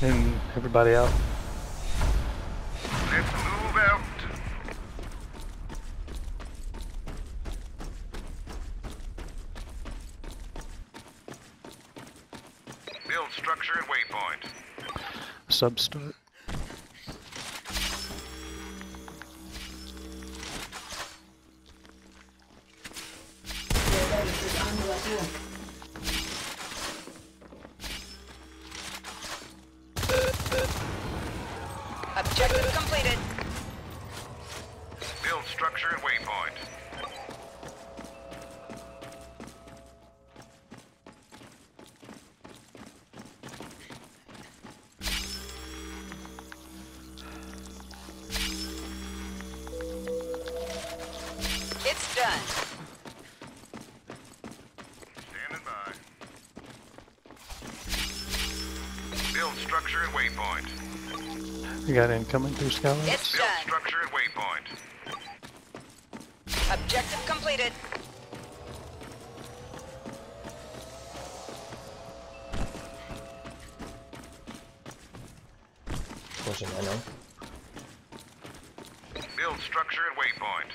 And everybody out. Let's move out. Build structure and waypoint. Sub structure and waypoint. You got incoming through Skyway? It's Build done. structure at waypoint. Objective completed. Pushing, I know. Build structure and waypoint.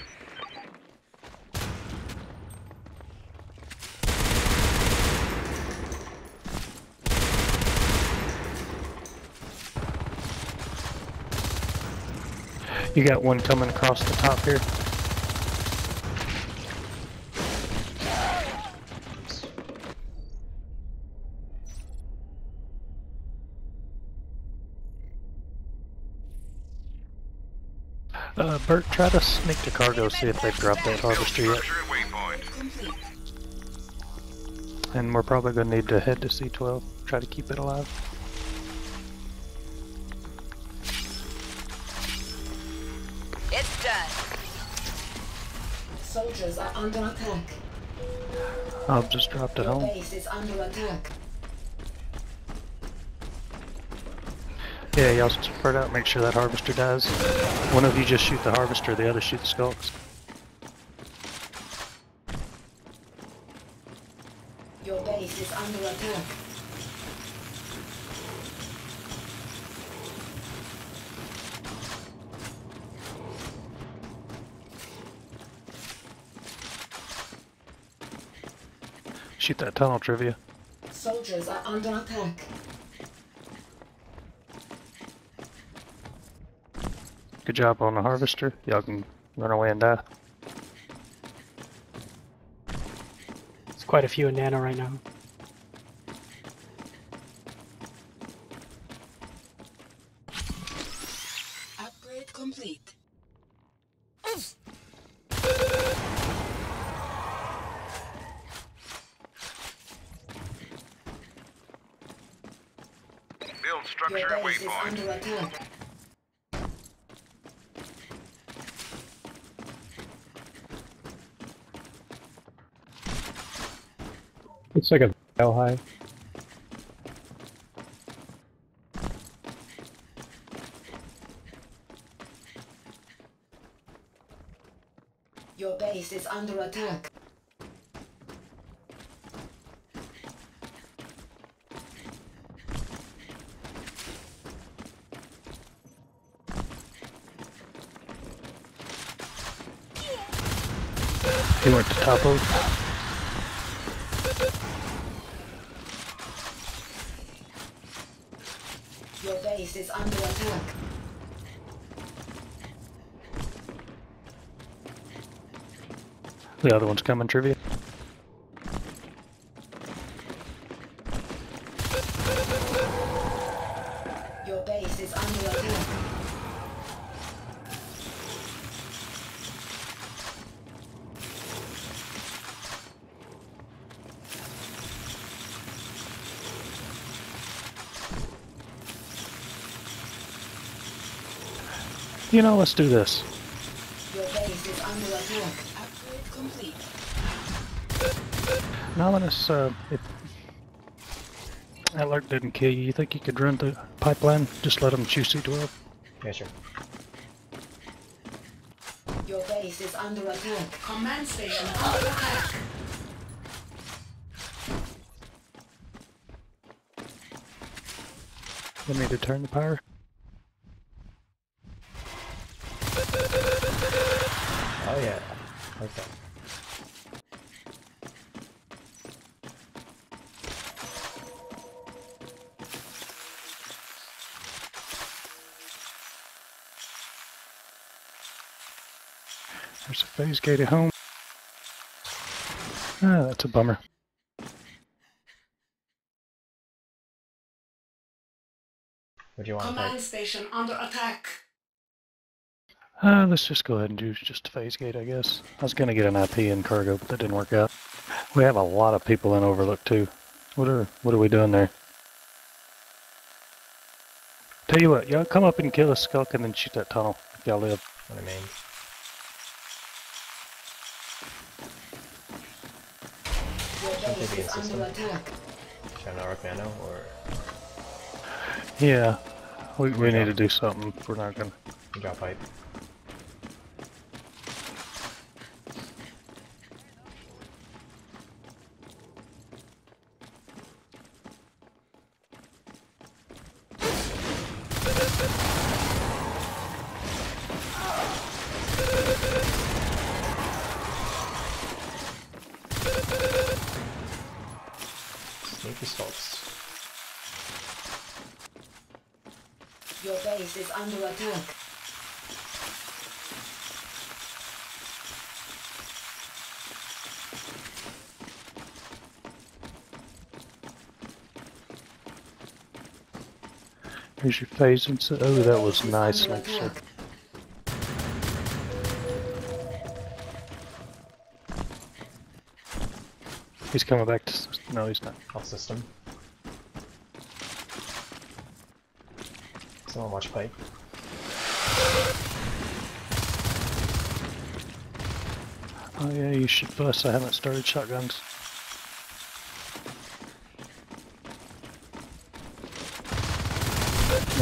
You got one coming across the top here. Uh, Bert, try to sneak to cargo, see if they've dropped that harvester yet. and we're probably gonna need to head to C12, try to keep it alive. Soldiers are under attack. I'll just dropped it Your home. base is under attack. Yeah, y'all spread out, make sure that harvester dies. One of you just shoot the harvester, the other shoot the skulks. Shoot that tunnel trivia. Soldiers are under attack. Good job on the harvester. Y'all can run away and die. It's quite a few in Nano right now. Upgrade complete. Build Your structure and base is waypoint. under attack. It's like a bell high. Your base is under attack. He went to top of. Your base is under attack. The other one's coming trivia. You know, let's do this. Now let us, under attack. Upgrade complete. Nominous, uh, if that lerk didn't kill you, you think you could run the pipeline? Just let them choose C12? Yeah, sure. Your base is under attack. Command station under attack. We need to turn the power. There's a phase gate at home. Ah, that's a bummer. What do you want? Command Like, station under attack. Uh, let's just go ahead and do just a phase gate, I guess. I was gonna get an IP in cargo, but that didn't work out. We have a lot of people in Overlook too. What are what are we doing there? Tell you what, y'all come up and kill a skulk and then shoot that tunnel if y'all live. what do I mean. Your Shouldn't base they be is in under system? attack. Should I not Nano or Yeah, we we need to do something. We're not gonna. drop pipe? Sneaky skulks. Your base is under attack. Here's your phase so, oh, that was nice, like He's coming back to. No, he's not. Off system. Someone watch pipe. Oh yeah, you should bust. I haven't started shotguns.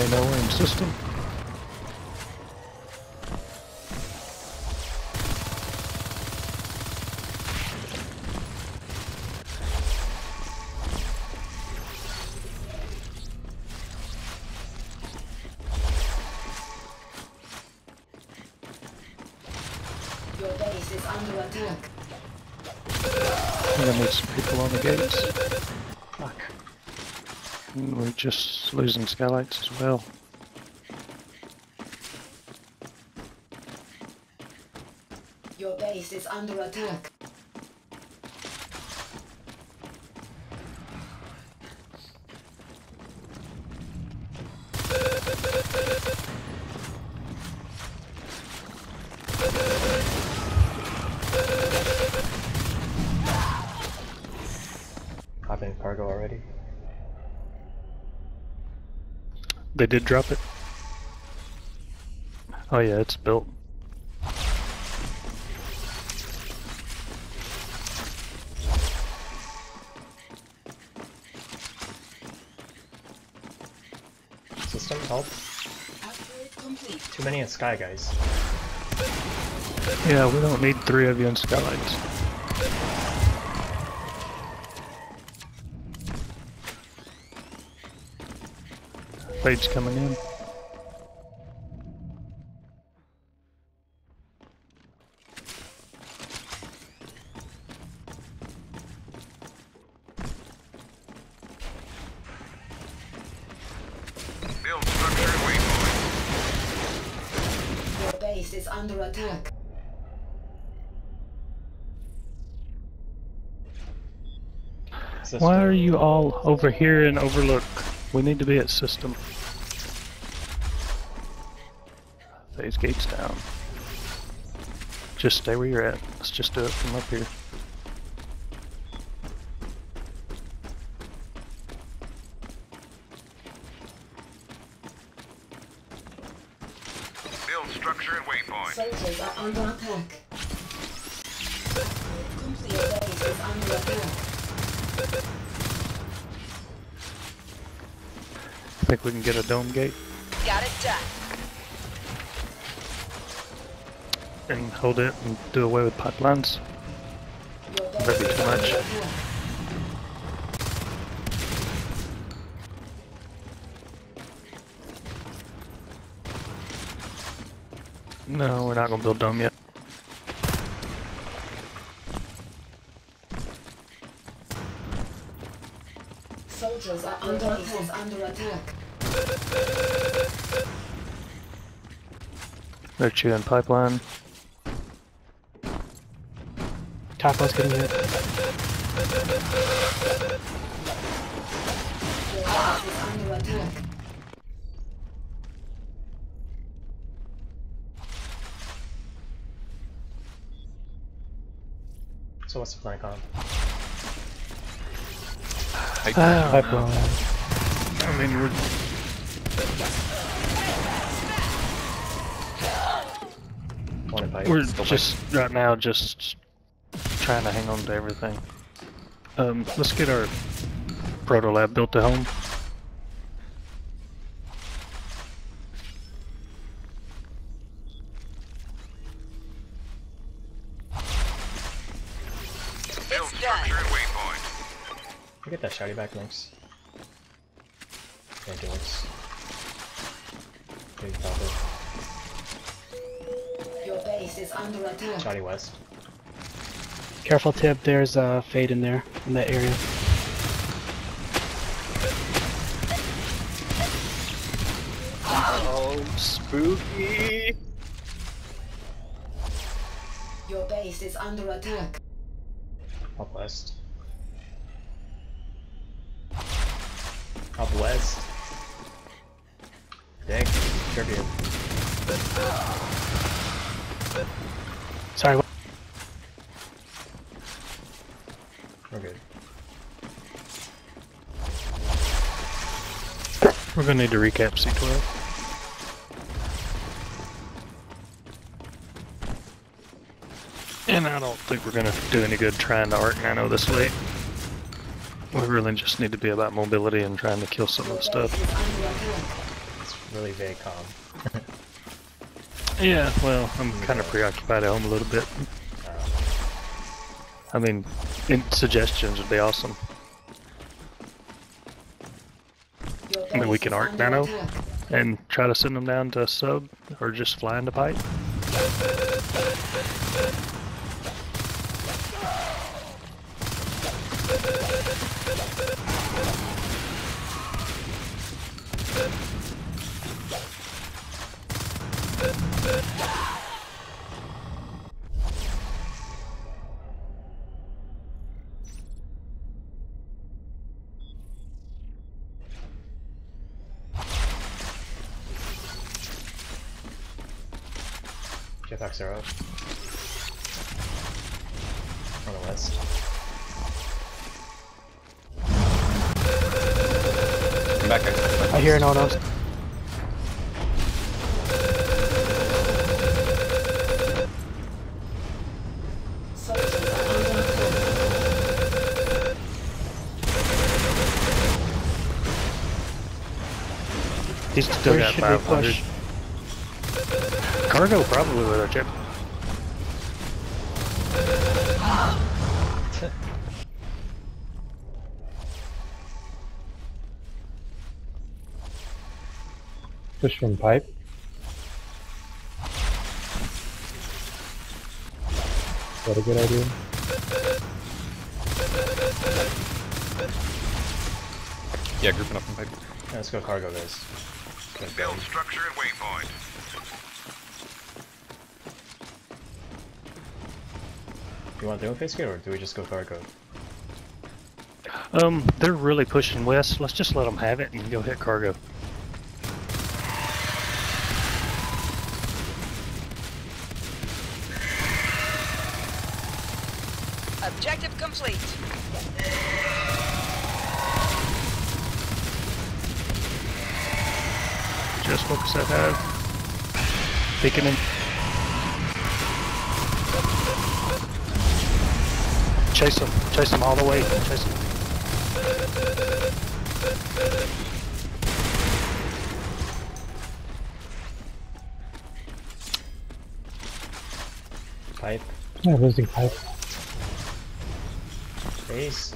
We're in system. Your base is under attack. We're gonna need some people on the gates. Fuck. And We're just losing skylights as well. Your base is under attack. Hop in cargo already. They did drop it. Oh yeah, it's built. System help. Too many in sky guys. Yeah, we don't need three of you in skylights. Raid's coming in. Build structure at waypoint. Your base is under attack. Why are you all over here in Overlook? We need to be at system. Phase gates down. Just stay where you're at. Let's just do it from up here. Build structure at waypoint. Soldiers are under attack. Think we can get a dome gate? Got it done. And hold it and do away with pipelines. That'd be too much. No, we're not gonna build dome yet. Soldiers are under attack. They're chewing pipeline. Taco's getting hit. Your base is under attack. So what's the plan, Con? Ah, Pipeline. I mean, we're One we're just right now just trying to hang on to everything. Um, let's get our proto lab built to home. Build It's done. waypoint. pipe. Get that shouty back, Lynx. Thank you, Lynx. Big copper. Your base is under attack. Shouty west. Careful tip, there's a fade in there, in that area. Oh, spooky! Your base is under attack. Up west. Up west. Sorry? We're good. We're gonna need to recap C12. And I don't think we're gonna do any good trying to arc nano this late. We really just need to be about mobility and trying to kill some of the stuff. Really very calm. Yeah, well, I'm kind of preoccupied at home a little bit. I mean, in suggestions would be awesome. I mean, we can arc nano. And try to send them down to sub, or just fly into pipe. Jetpacks are up. On the west. Come back, guys. I hear an autos. Soldiers are under attack. He's still Where got should we 500. Push? Cargo probably with our chip. Push from pipe. Is that a good idea? Yeah, grouping up in pipe. Yeah, let's go cargo, guys. Good Build build. structure and waypoint. You want the phase gate or do we just go cargo? Um, they're really pushing west. Let's just let them have it and go hit cargo. Objective complete. Just focus that high. Peeking him. Chase him. Chase him all the way. Chase him. Pipe. Yeah, losing pipe. Base.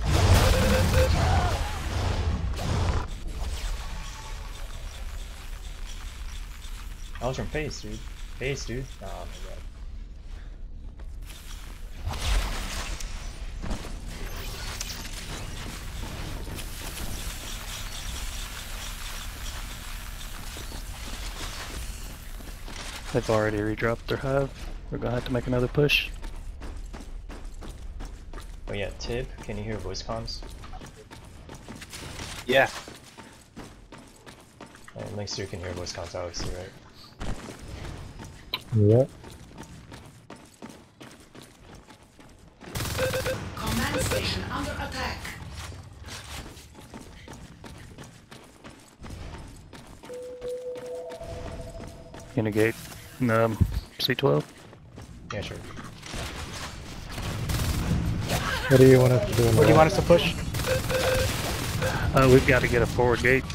I was from face, dude. Base, dude. Oh my god. They've already redropped their hive. We're gonna have to make another push. Oh yeah, Tib, can you hear voice comms? Yeah. And Links, you can hear voice comms, obviously, right? Yep. Command station under attack. Unigate. Um, C12. Yeah, sure. What do you want us to do? in Where do you want us to push? Uh, we've got to get a forward gate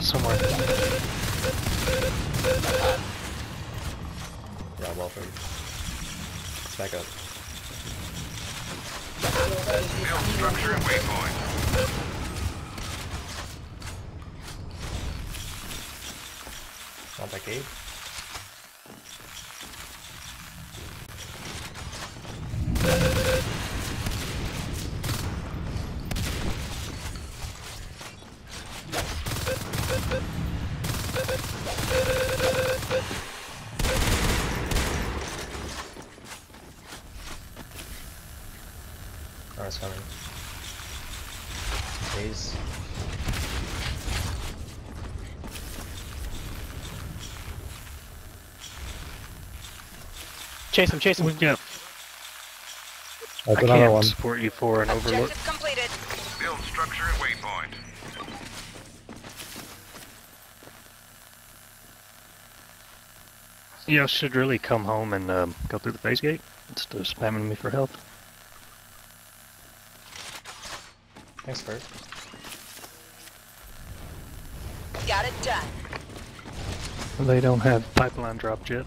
somewhere. Yeah, well for Let's back up. Build structure and waypoint. Not that gate. Car's coming. Please. Chase him, chase him. We've. That's I another can't one. support you for an overlook. Objective completed. Build structure and waypoint. You know, should really come home and um, go through the phase gate instead of spamming me for help. Thanks, Bert. Got it done. They don't have pipeline drop yet.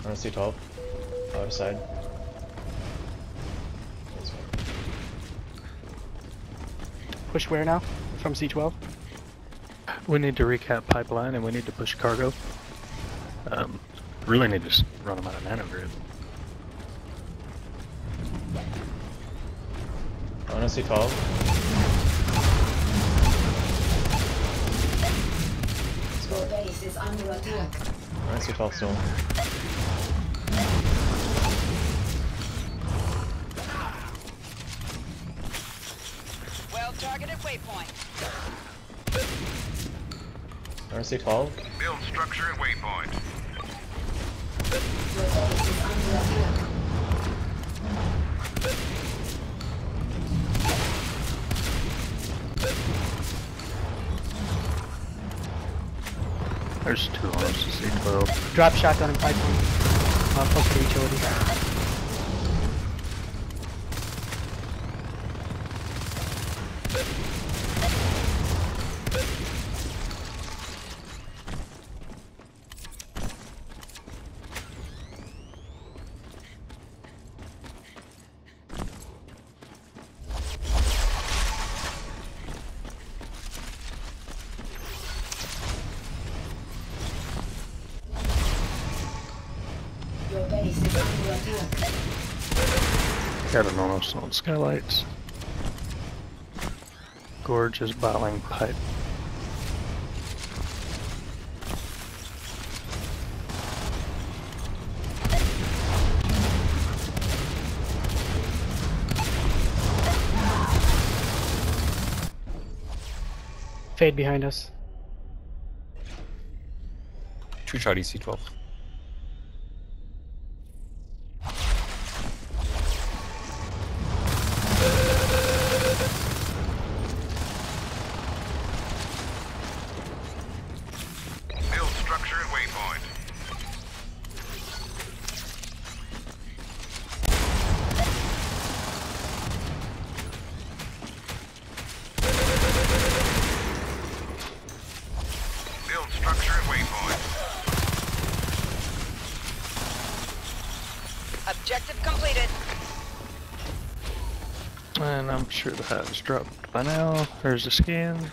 I'm gonna see 12. Other side. This. Push where now? From C12? We need to recap pipeline and we need to push cargo. Um, really need to s- run them out of nanogrid. I'm gonna see 12. Your base is under attack. I'm gonna see 12 still. Waypoint. I'm gonna see 12. Build structure and waypoint. Your base is under attack. There's two arms to C12. Drop shotgun and pipeline. Uh, close to the utility. Got an almost on skylights. Gorges is bottling pipe. Fade behind us. Two shot EC12. I'm sure the hat is dropped by now. There's a scan.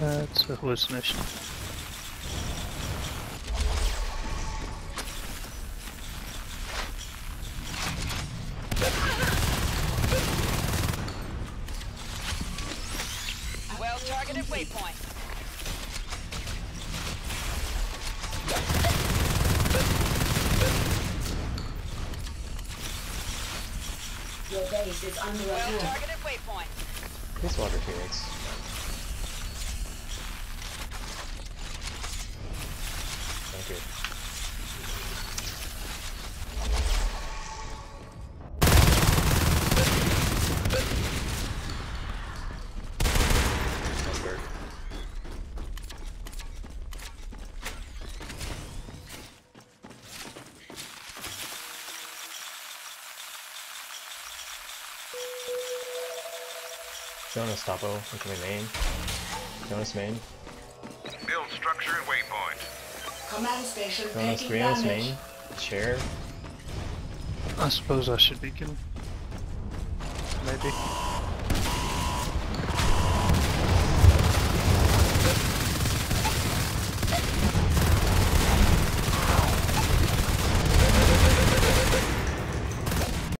That's a hallucination. Well targeted waypoint. Your base is under attack. Please water Phoenix. Jonas Topo, incoming main. Jonas main. Build structure and waypoint. Command station Jonas taking Brianna's damage. main. Chair. I suppose I should be getting. Maybe.